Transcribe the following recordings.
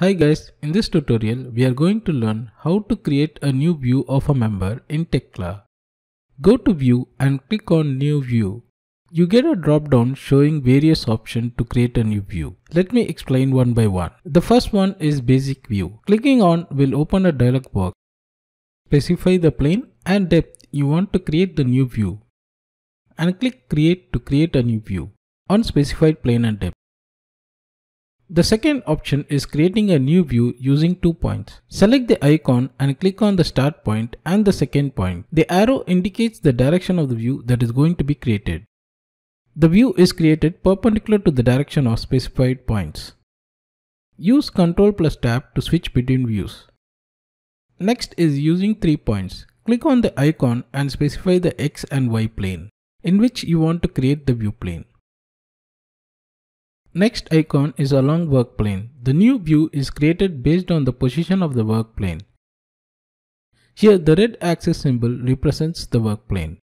Hi guys, in this tutorial we are going to learn how to create a new view of a member in Tekla. Go to view and click on new view. You get a drop down showing various options to create a new view. Let me explain one by one. The first one is basic view. Clicking on will open a dialog box. Specify the plane and depth you want to create the new view and click create to create a new view on specified plane and depth. The second option is creating a new view using two points. Select the icon and click on the start point and the second point. The arrow indicates the direction of the view that is going to be created. The view is created perpendicular to the direction of specified points. Use Ctrl plus Tab to switch between views. Next is using three points. Click on the icon and specify the X and Y plane in which you want to create the view plane. Next icon is along work plane. The new view is created based on the position of the work plane. Here the red axis symbol represents the work plane.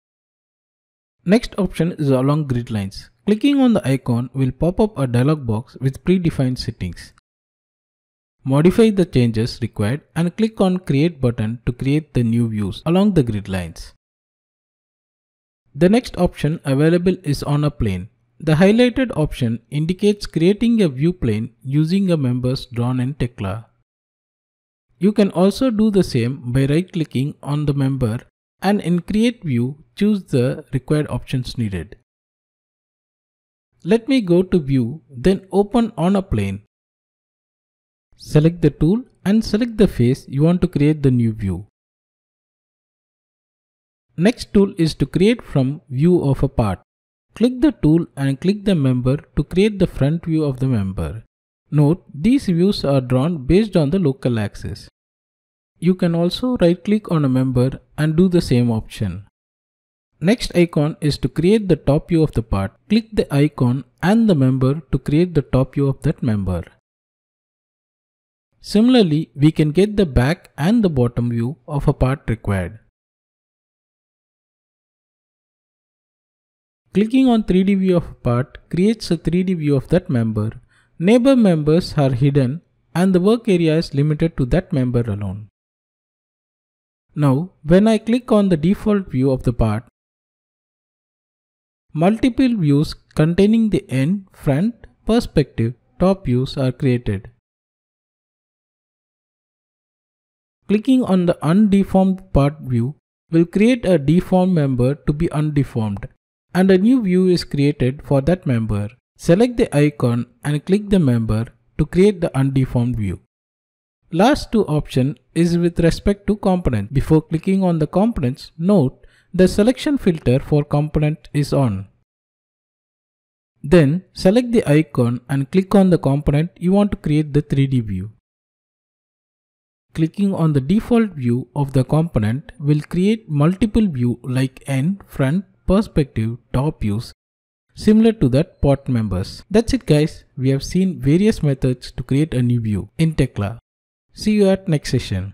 Next option is along grid lines. Clicking on the icon will pop up a dialog box with predefined settings. Modify the changes required and click on create button to create the new views along the grid lines. The next option available is on a plane. The highlighted option indicates creating a view plane using a members drawn in Tekla. You can also do the same by right clicking on the member and in create view choose the required options needed. Let me go to view then open on a plane. Select the tool and select the face you want to create the new view. Next tool is to create front view of a part. Click the tool and click the member to create the front view of the member. Note, these views are drawn based on the local axis. You can also right click on a member and do the same option. Next icon is to create the top view of the part. Click the icon and the member to create the top view of that member. Similarly, we can get the back and the bottom view of a part required. Clicking on 3D view of part creates a 3D view of that member. Neighbor members are hidden and the work area is limited to that member alone. Now, when I click on the default view of the part, multiple views containing the end, front, perspective, top views are created. Clicking on the undeformed part view will create a deformed member to be undeformed and a new view is created for that member. Select the icon and click the member to create the undeformed view. Last two option is with respect to component. Before clicking on the components, note the selection filter for component is on. Then select the icon and click on the component you want to create the 3D view. Clicking on the default view of the component will create multiple view like end, front, perspective, top views similar to that part members. That's it guys. We have seen various methods to create a new view in Tekla. See you at next session.